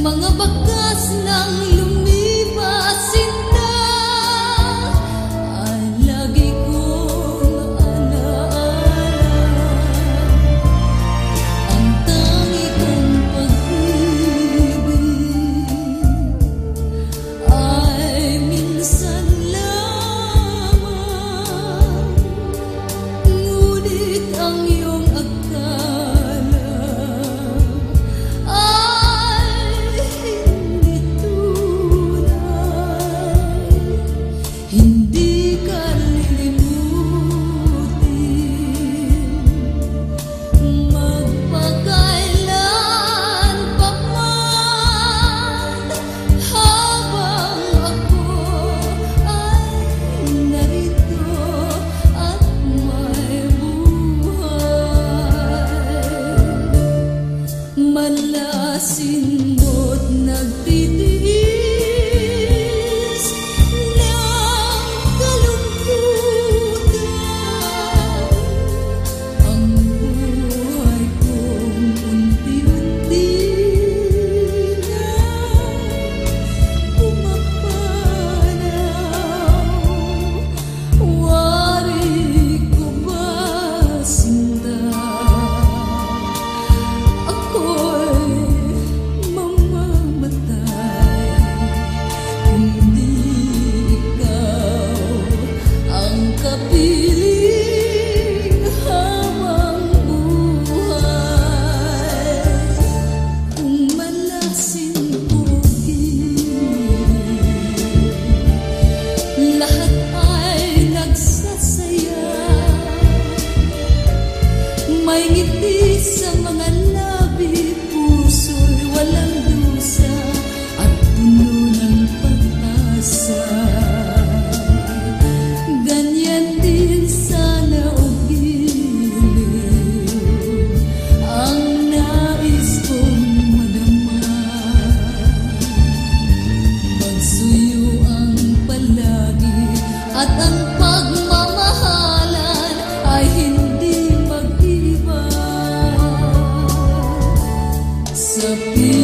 Mga bakas ng lumipas, Panlasin mo't nagtitin see at ang ay hindi mag-iba. Sa piling